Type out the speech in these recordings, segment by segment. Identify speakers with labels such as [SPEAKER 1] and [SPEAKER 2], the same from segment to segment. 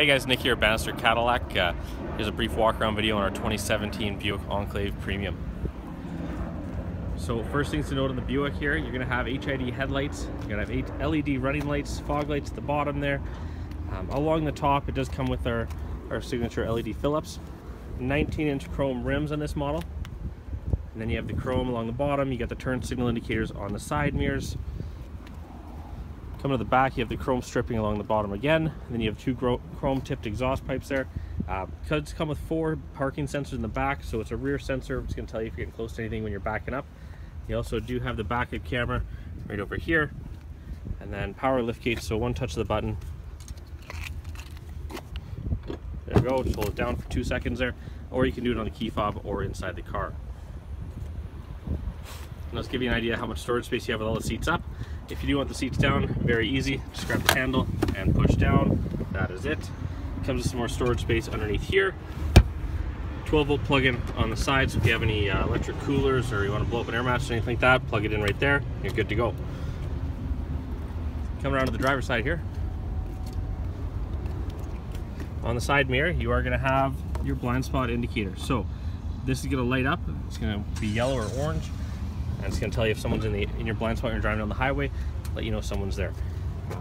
[SPEAKER 1] Hey guys, Nick here at Bannister Cadillac. Uh, here's a brief walk around video on our 2017 Buick Enclave Premium. So first things to note on the Buick here, you're to have HID headlights, you're to have eight LED running lights, fog lights at the bottom there. Um, along the top it does come with our, our signature LED Phillips. 19 inch chrome rims on this model. And then you have the chrome along the bottom, you got the turn signal indicators on the side mirrors. Coming to the back, you have the chrome stripping along the bottom again. And then you have two chrome tipped exhaust pipes there. Uh, come with four parking sensors in the back, so it's a rear sensor. It's going to tell you if you're getting close to anything when you're backing up. You also do have the backup camera right over here. And then power lift gate, so one touch of the button. There you go, just hold it down for two seconds there. Or you can do it on the key fob or inside the car. And let's give you an idea how much storage space you have with all the seats up. If you do want the seats down, very easy. Just grab the handle and push down. That is it. Comes with some more storage space underneath here. 12 volt plug-in on the side, so if you have any uh, electric coolers or you want to blow up an air mattress or anything like that, plug it in right there. You're good to go. Come around to the driver's side here. On the side mirror, you are going to have your blind spot indicator. So this is going to light up. It's going to be yellow or orange and it's going to tell you if someone's in the in your blind spot you're driving on the highway let you know someone's there.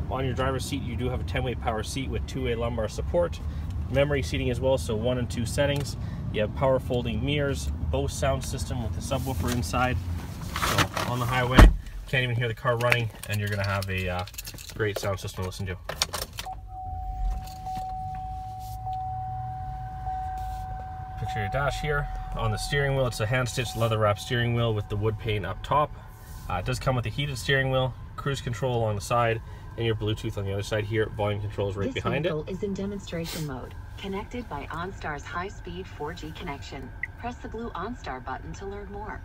[SPEAKER 1] On your driver's seat you do have a 10-way power seat with two-way lumbar support memory seating as well so one and two settings. You have power folding mirrors Bose sound system with the subwoofer inside so on the highway. Can't even hear the car running and you're going to have a uh, great sound system to listen to. Picture your dash here on the steering wheel. It's a hand-stitched leather-wrapped steering wheel with the wood pane up top. Uh, it does come with a heated steering wheel, cruise control along the side, and your Bluetooth on the other side here. Volume control is right
[SPEAKER 2] this
[SPEAKER 1] behind it.
[SPEAKER 2] This vehicle is in demonstration mode, connected by OnStar's high-speed 4G connection. Press the blue OnStar button to learn more.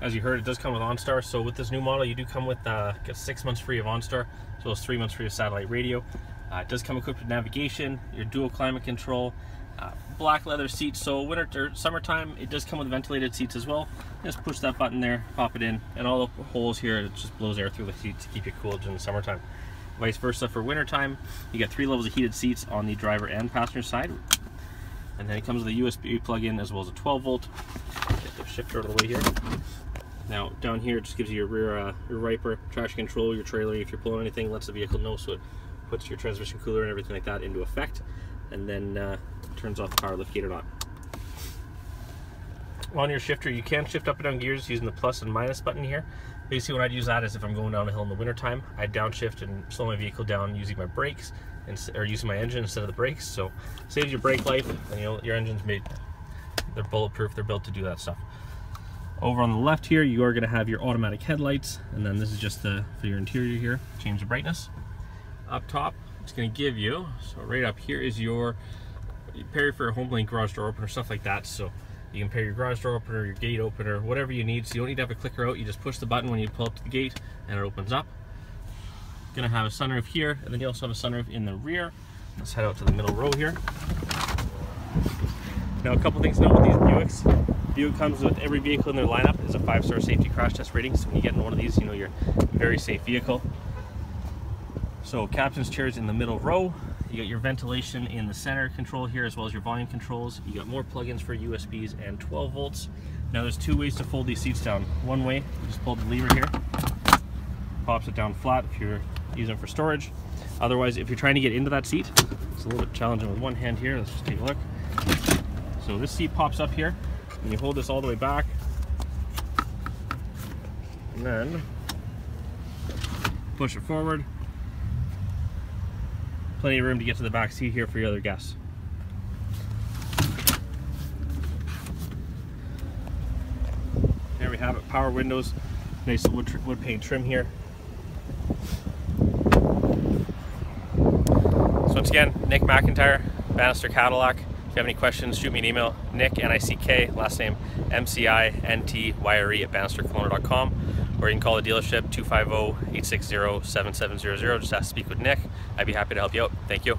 [SPEAKER 1] As you heard, it does come with OnStar. So with this new model, you do come with uh, six months free of OnStar, as well as three months free of satellite radio. Uh, it does come equipped with navigation, your dual climate control, uh, black leather seats. So winter or summertime, it does come with ventilated seats as well. Just push that button there, pop it in, and all the holes here, it just blows air through the seat to keep you cool during the summertime. Vice versa for wintertime, you get three levels of heated seats on the driver and passenger side. And then it comes with a USB plug-in as well as a 12 volt. Get the shifter out of the way here. Now down here it just gives you your rear uh, your wiper, traction control, your trailer. If you're pulling anything, lets the vehicle know so it puts your transmission cooler and everything like that into effect and then uh, turns off the power lift gate or not. On your shifter, you can shift up and down gears using the plus and minus button here. Basically, what I'd use that is if I'm going down a hill in the wintertime, I'd downshift and slow my vehicle down using my brakes, and, or using my engine instead of the brakes. So, saves your brake life, and you know, your engine's made, they're bulletproof, they're built to do that stuff. Over on the left here, you are going to have your automatic headlights, and then this is just the for your interior here. Change the brightness. Up top, it's going to give you, so right up here is your you pair for a home link garage door opener, stuff like that. So you can pair your garage door opener, your gate opener, whatever you need. So you don't need to have a clicker out. You just push the button when you pull up to the gate and it opens up. Gonna have a sunroof here, and then you also have a sunroof in the rear. Let's head out to the middle row here. Now a couple things to note with these Buicks. Buick comes with every vehicle in their lineup is a five-star safety crash test rating. So when you get in one of these, you know you're a very safe vehicle. So captain's chairs in the middle row. You got your ventilation in the center control here as well as your volume controls. You got more plugins for USBs and 12 volts. Now there's two ways to fold these seats down. One way, you just pull the lever here, pops it down flat if you're using for storage. Otherwise, if you're trying to get into that seat, it's a little bit challenging with one hand here. Let's just take a look. So this seat pops up here, and you hold this all the way back. And then push it forward, plenty of room to get to the back seat here for your other guests. There we have it, power windows, nice wood, wood paint trim here. So once again, Nick McIntyre, Bannister Cadillac. If you have any questions, shoot me an email, Nick, N-I-C-K, last name M-C-I-N-T-Y-R-E at bannisterkelowna.com or you can call the dealership 250-860-7700. Just ask to speak with Nick. I'd be happy to help you out. Thank you.